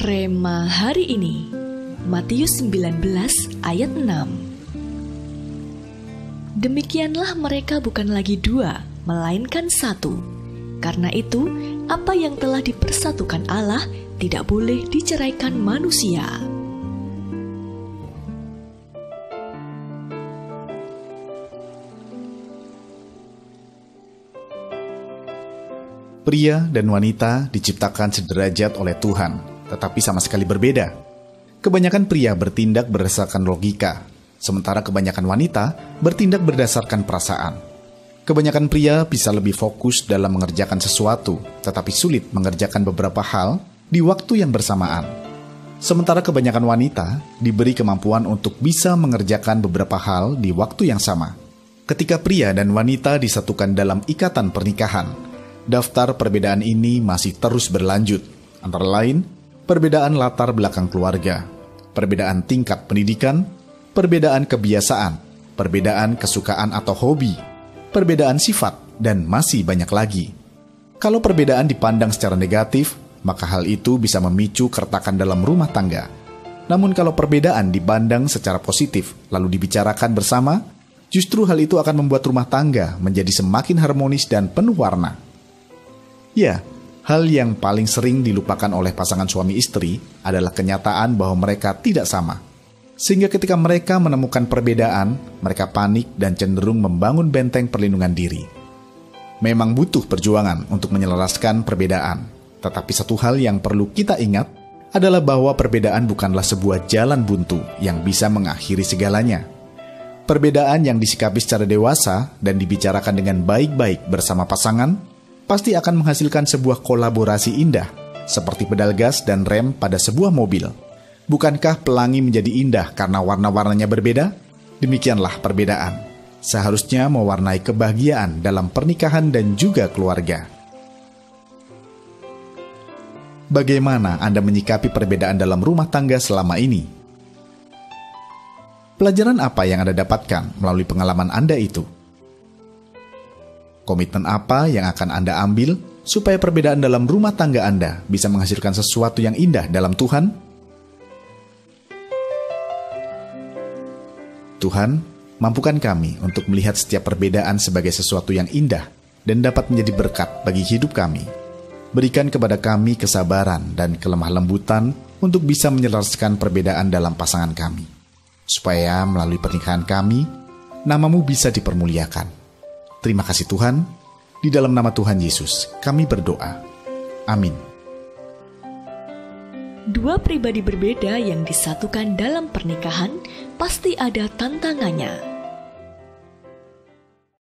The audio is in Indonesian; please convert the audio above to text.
Rema hari ini Matius 19 ayat 6 Demikianlah mereka bukan lagi dua, melainkan satu. Karena itu, apa yang telah dipersatukan Allah tidak boleh diceraikan manusia. Pria dan wanita diciptakan sederajat oleh Tuhan, tetapi sama sekali berbeda. Kebanyakan pria bertindak berdasarkan logika, sementara kebanyakan wanita bertindak berdasarkan perasaan. Kebanyakan pria bisa lebih fokus dalam mengerjakan sesuatu, tetapi sulit mengerjakan beberapa hal di waktu yang bersamaan. Sementara kebanyakan wanita diberi kemampuan untuk bisa mengerjakan beberapa hal di waktu yang sama. Ketika pria dan wanita disatukan dalam ikatan pernikahan, daftar perbedaan ini masih terus berlanjut, antara lain perbedaan latar belakang keluarga, perbedaan tingkat pendidikan, perbedaan kebiasaan, perbedaan kesukaan atau hobi, perbedaan sifat, dan masih banyak lagi. Kalau perbedaan dipandang secara negatif, maka hal itu bisa memicu keretakan dalam rumah tangga. Namun kalau perbedaan dipandang secara positif lalu dibicarakan bersama, justru hal itu akan membuat rumah tangga menjadi semakin harmonis dan penuh warna. Ya, hal yang paling sering dilupakan oleh pasangan suami istri adalah kenyataan bahwa mereka tidak sama. Sehingga ketika mereka menemukan perbedaan, mereka panik dan cenderung membangun benteng perlindungan diri. Memang butuh perjuangan untuk menyelaraskan perbedaan, tetapi satu hal yang perlu kita ingat adalah bahwa perbedaan bukanlah sebuah jalan buntu yang bisa mengakhiri segalanya. Perbedaan yang disikapi secara dewasa dan dibicarakan dengan baik-baik bersama pasangan pasti akan menghasilkan sebuah kolaborasi indah, seperti pedal gas dan rem pada sebuah mobil. Bukankah pelangi menjadi indah karena warna-warnanya berbeda? Demikianlah perbedaan. Seharusnya mewarnai kebahagiaan dalam pernikahan dan juga keluarga. Bagaimana Anda menyikapi perbedaan dalam rumah tangga selama ini? Pelajaran apa yang Anda dapatkan melalui pengalaman Anda itu? Komitmen apa yang akan Anda ambil supaya perbedaan dalam rumah tangga Anda bisa menghasilkan sesuatu yang indah dalam Tuhan? Tuhan, mampukan kami untuk melihat setiap perbedaan sebagai sesuatu yang indah dan dapat menjadi berkat bagi hidup kami. Berikan kepada kami kesabaran dan kelemah lembutan untuk bisa menyelaraskan perbedaan dalam pasangan kami, supaya melalui pernikahan kami, namamu bisa dipermuliakan Terima kasih Tuhan, di dalam nama Tuhan Yesus kami berdoa. Amin. Dua pribadi berbeda yang disatukan dalam pernikahan pasti ada tantangannya